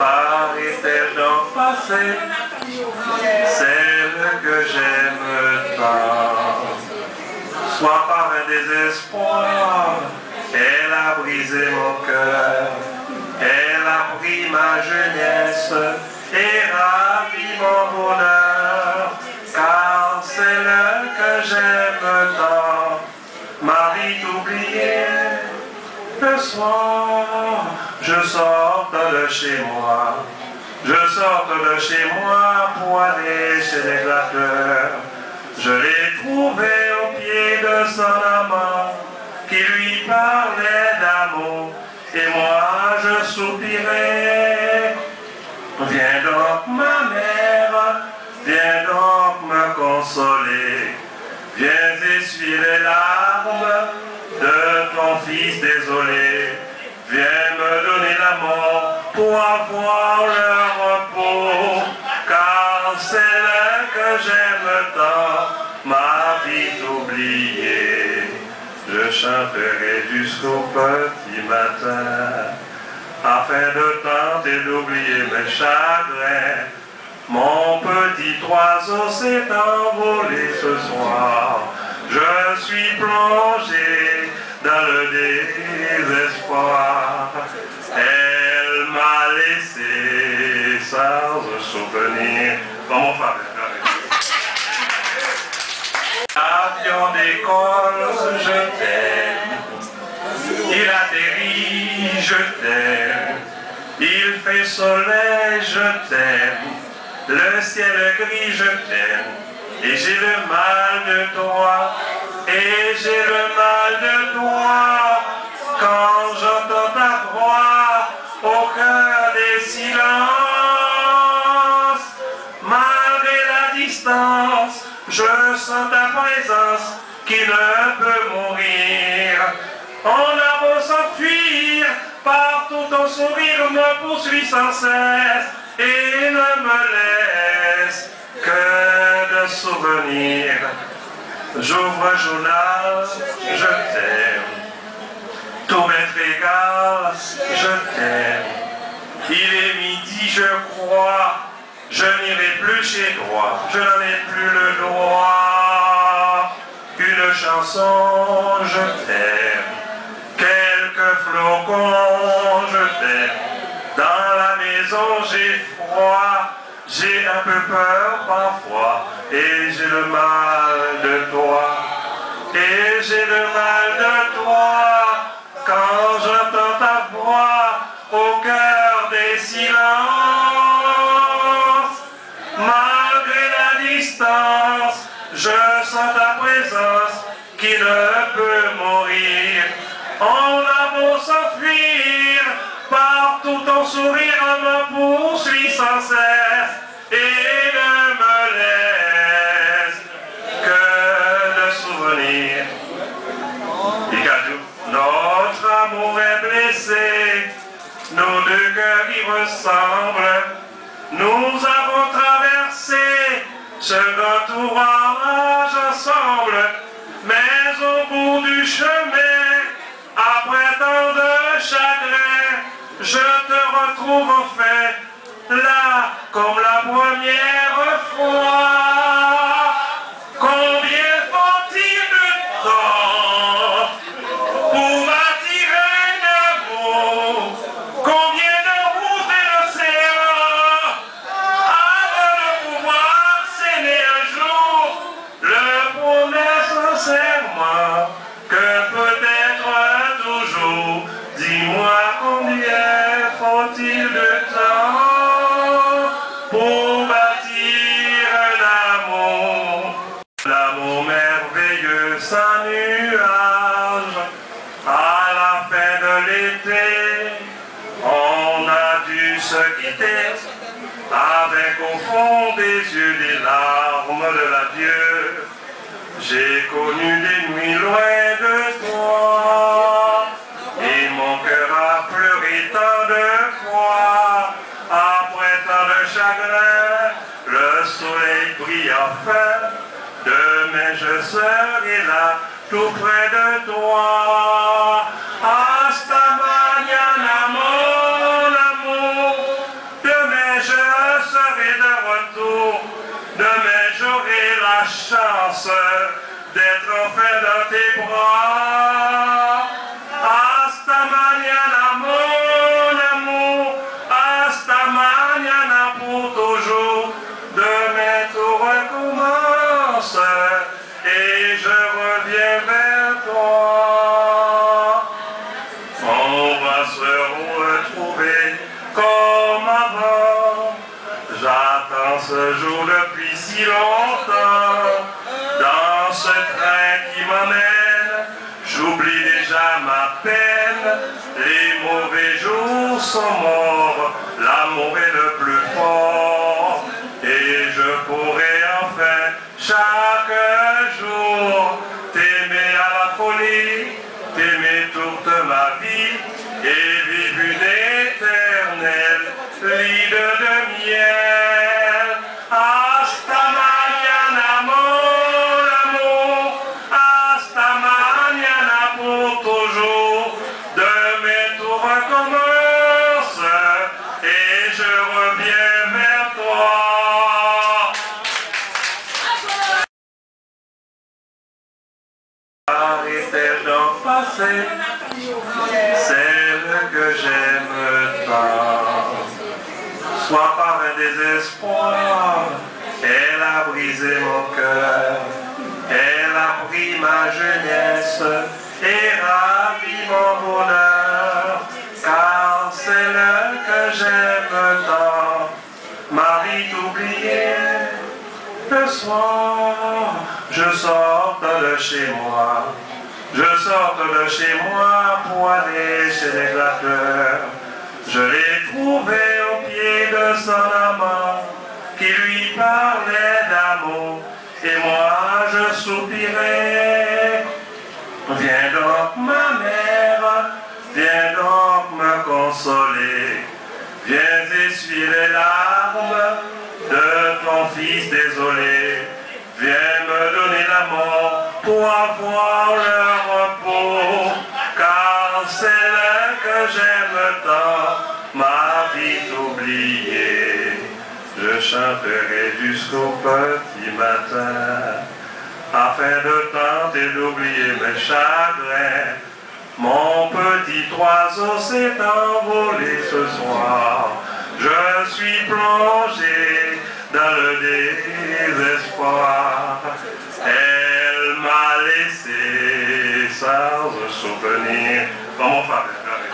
Par est-elle donc passée Celle que j'aime tant. Soit par un désespoir, elle a brisé mon cœur. Elle a pris ma jeunesse et ravi mon bonheur. Car celle que j'aime tant m'a vite oublié. Le soir, je sors de chez moi. Je sors de chez moi pour aller chez les glatteurs. Je l'ai trouvé au pied de son amant qui lui parlait d'amour. Et moi je soupirais. Viens donc ma mère, viens donc me consoler. Viens essuyer les larmes de ton fils désolé. Viens pour avoir le repos. Car c'est là que j'aime tant, ma vie oubliée. Je chanterai jusqu'au petit matin, afin de tenter d'oublier mes chagrins. Mon petit oiseau s'est envolé ce soir. Je suis plongé dans le désespoir. Souvenir. Dans mon frère. Avion d'école, je t'aime. Il atterrit, je t'aime. Il fait soleil, je t'aime. Le ciel gris, je t'aime. Et j'ai le mal de toi. Et j'ai le mal de toi. Quand j'entends ta voix je sens ta présence qui ne peut mourir. On a beau s'enfuir, partout ton sourire me poursuit sans cesse et ne me laisse que de souvenirs. J'ouvre un journal, je t'aime. Tout m'est égal, je t'aime. Il est midi, je crois, je n'irai plus chez toi, je n'en ai plus le droit. Une chanson, je t'aime. Quelques flocons, je t'aime. Dans la maison, j'ai froid, j'ai un peu peur parfois, et j'ai le mal de toi. Et j'ai le mal de toi quand j'entends ta voix au cœur des silences. Me poursuit sans cesse et ne me laisse que de souvenirs. Notre amour est blessé, nos deux cœurs y ressemblent. Nous avons traversé ce grand ensemble, mais au bout du chemin, après tant de chagrin, je te retrouve enfin là comme la première fois. Des yeux les larmes de l'adieu. J'ai connu des nuits loin de toi et mon cœur a pleuré tant de fois. Après tant de chagrin, le soleil brille enfin. Demain je serai là, tout près de toi. Demain j'aurai la chance d'être enfin dans tes bras. Hasta mañana, mon amour, hasta mañana pour toujours. Demain tout recommence et je Dans ce train qui m'emmène, j'oublie déjà ma peine. Les mauvais jours sont morts, l'amour est le plus fort. Et je pourrai enfin chaque jour t'aimer à la folie, t'aimer toute ma vie Arrêtez d'en passer, celle que j'aime tant. Soit par un désespoir, elle a brisé mon cœur, elle a pris ma jeunesse et ravi mon bonheur, car celle que j'aime tant m'a vite oublié. Le soir, chez moi, je sors de chez moi pour aller chez les glatteurs. Je l'ai trouvé au pied de son amant qui lui parlait d'amour et moi je soupirais. Viens donc ma mère, viens donc me consoler, viens essuyer les larmes de ton fils désolé, viens pour avoir le repos, car c'est là que j'aime tant, ma vie oubliée. Je chanterai jusqu'au petit matin, afin de tenter d'oublier mes chagrins. Mon petit oiseau s'est envolé ce soir. Je suis plongé dans le désespoir. Sans souvenir. Dans mon frère.